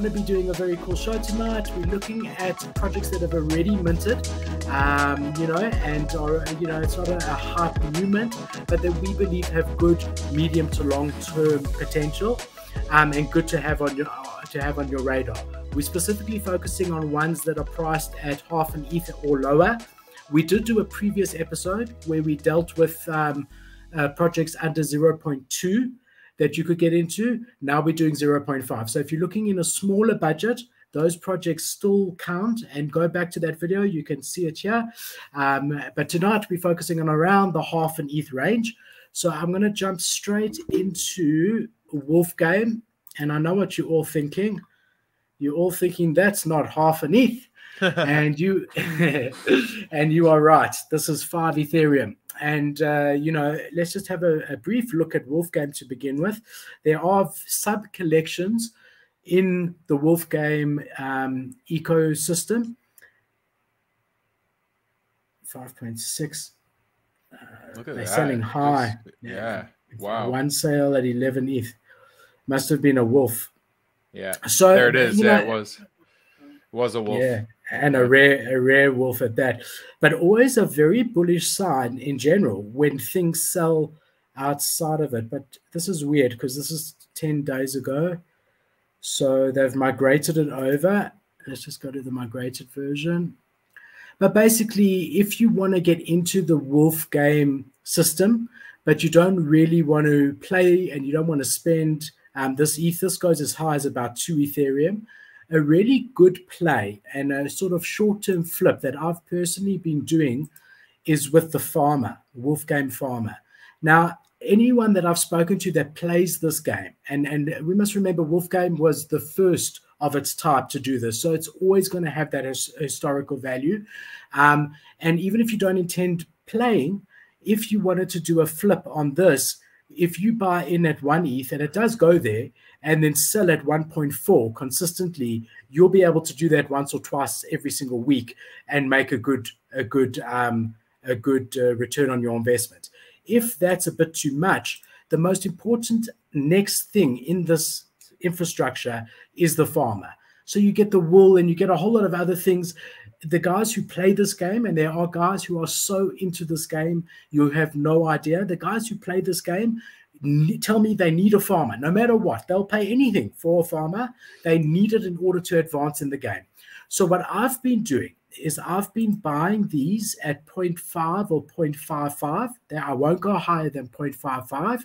going to be doing a very cool show tonight. We're looking at projects that have already minted, um, you know, and are, you know, it's not a, a hype new mint, but that we believe have good medium to long term potential um, and good to have on your to have on your radar. We're specifically focusing on ones that are priced at half an ether or lower. We did do a previous episode where we dealt with um, uh, projects under 0.2 that you could get into. Now we're doing 0.5. So if you're looking in a smaller budget, those projects still count and go back to that video. You can see it here. Um, but tonight we're focusing on around the half and ETH range. So I'm going to jump straight into Wolf Game. And I know what you're all thinking. You're all thinking that's not half an ETH. and you and you are right. This is five Ethereum. And uh, you know, let's just have a, a brief look at Wolfgame to begin with. There are sub collections in the Wolfgame um, ecosystem. 5.6. Uh, they're that. selling high. Just, yeah. Wow. One sale at 11 ETH. Must have been a wolf. Yeah. So there it is. Yeah, know, it was. It was a wolf. Yeah and a rare a rare wolf at that. But always a very bullish sign in general when things sell outside of it. But this is weird because this is 10 days ago. So they've migrated it over. Let's just go to the migrated version. But basically, if you want to get into the wolf game system, but you don't really want to play and you don't want to spend um, this ETH, this goes as high as about two Ethereum a really good play and a sort of short term flip that I've personally been doing is with the farmer, wolf game Farmer. Now, anyone that I've spoken to that plays this game, and, and we must remember wolf game was the first of its type to do this. So it's always going to have that his, historical value. Um, and even if you don't intend playing, if you wanted to do a flip on this, if you buy in at one ETH and it does go there, and then sell at 1.4 consistently, you'll be able to do that once or twice every single week and make a good a good um, a good uh, return on your investment. If that's a bit too much, the most important next thing in this infrastructure is the farmer. So you get the wool and you get a whole lot of other things. The guys who play this game, and there are guys who are so into this game, you have no idea. The guys who play this game, tell me they need a farmer. No matter what they'll pay anything for a farmer. They need it in order to advance in the game. So what i've been doing is i've been buying these at 0.5 or 0.55 i won't go higher than 0.55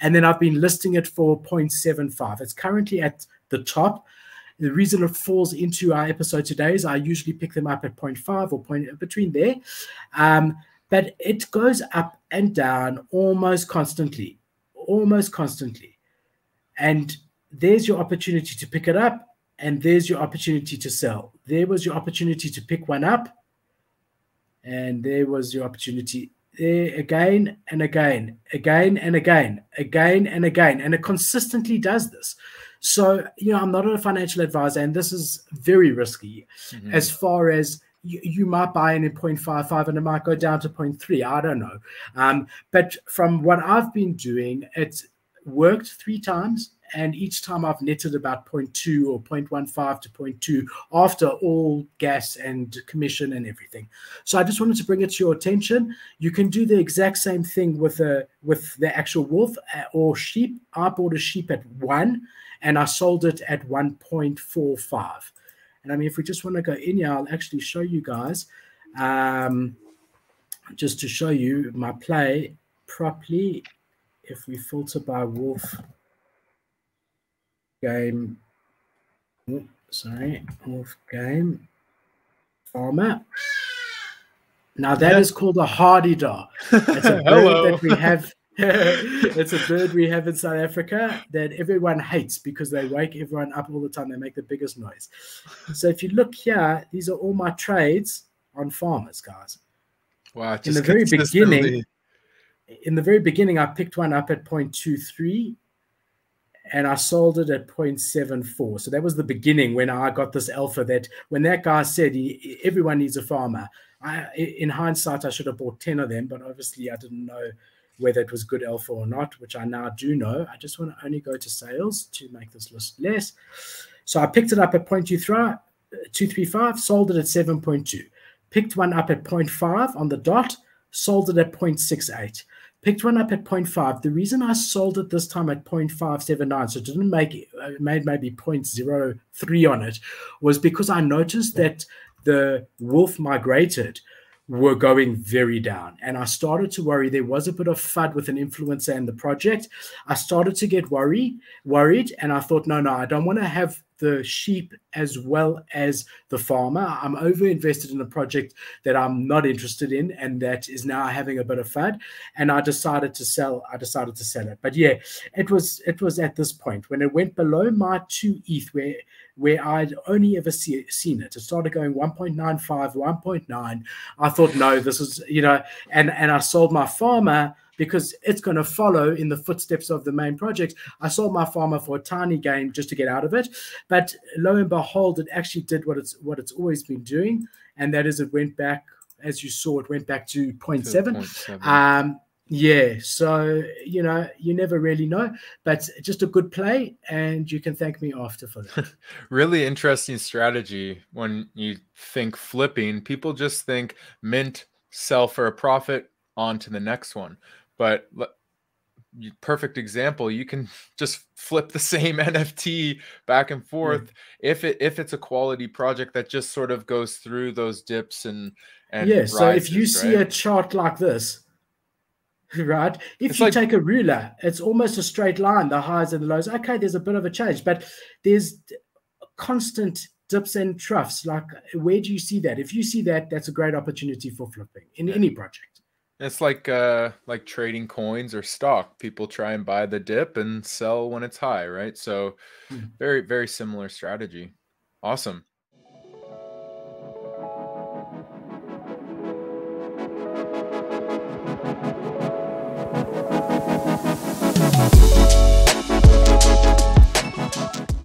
and then i've been listing it for 0.75 it's currently at the top the reason it falls into our episode today is i usually pick them up at 0.5 or point between there um, but it goes up and down almost constantly almost constantly. And there's your opportunity to pick it up, and there's your opportunity to sell. There was your opportunity to pick one up, and there was your opportunity there again and again, again and again, again and again. And it consistently does this. So, you know, I'm not a financial advisor, and this is very risky mm-hmm. as far as you, you might buy in at 0.55 and it might go down to 0.3. I don't know. Um, but from what I've been doing, it's worked three times. And each time I've netted about 0.2 or 0.15 to 0.2 after all gas and commission and everything. So I just wanted to bring it to your attention. You can do the exact same thing with a with the actual wolf uh, or sheep. I bought a sheep at one and I sold it at 1.45. And I mean, if we just want to go in here, I'll actually show you guys um, just to show you my play properly. If we filter by wolf game, oh, sorry, wolf game farmer. Now that is called a hadeda. It's a bird that we have it's a bird we have in South Africa that everyone hates because they wake everyone up all the time. They make the biggest noise. So if you look here, these are all my trades on farmers, guys. Wow! in the very beginning, in the very beginning, I picked one up at 0.23 and I sold it at 0.74. So that was the beginning when I got this alpha that when that guy said he, everyone needs a farmer. I, in hindsight, I should have bought 10 of them, but obviously I didn't know whether it was good alpha or not, which I now do know. I just want to only go to sales to make this list less. So I picked it up at 0.235, uh, sold it at 7.2. Picked one up at 0.5 on the dot, sold it at 0.68 picked one up at 0.5. The reason I sold it this time at 0.579, so it didn't make uh, made maybe 0.03 on it, was because I noticed that the wolf migrated were going very down. And I started to worry. There was a bit of FUD with an influencer in the project. I started to get worried, worried, and I thought, no, no, I don't want to have the sheep as well as the farmer. I'm over invested in a project that I'm not interested in and that is now having a bit of FUD. And I decided to sell, I decided to sell it. But yeah, it was it was at this point when it went below my two ETH where where I'd only ever see, seen it. It started going 1.95, 1.9. I thought, no, this is, you know, and and I sold my farmer because it's going to follow in the footsteps of the main project. I sold my farmer for a tiny gain just to get out of it, but lo and behold, it actually did what it's what it's always been doing, and that is it went back, as you saw, it went back to 0.7. 0.7. Um, yeah, so you know, you never really know, but just a good play, and you can thank me after for that. really interesting strategy when you think flipping. People just think mint, sell for a profit, on to the next one. But perfect example, you can just flip the same NFT back and forth yeah. if it if it's a quality project that just sort of goes through those dips and and yeah. Rises, so if you right? see a chart like this, right? If it's you like, take a ruler, it's almost a straight line, the highs and the lows. Okay, there's a bit of a change, but there's constant dips and troughs. Like, where do you see that? If you see that, that's a great opportunity for flipping in yeah. any project. It's like uh like trading coins or stock. People try and buy the dip and sell when it's high, right? So hmm. very very similar strategy. Awesome.